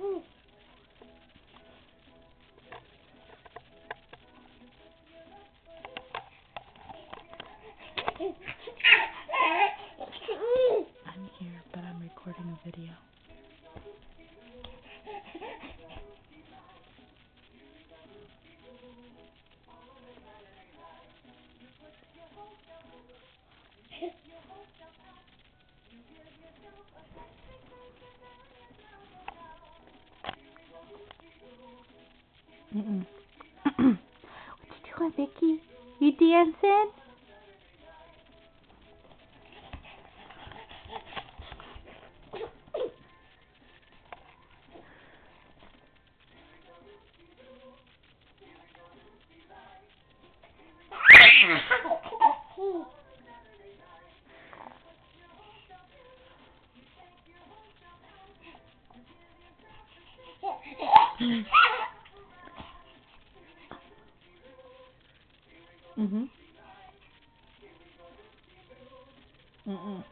Ooh. Mm-mm. what you doing, Vicky? You dancing? Mhm. Mm-mm.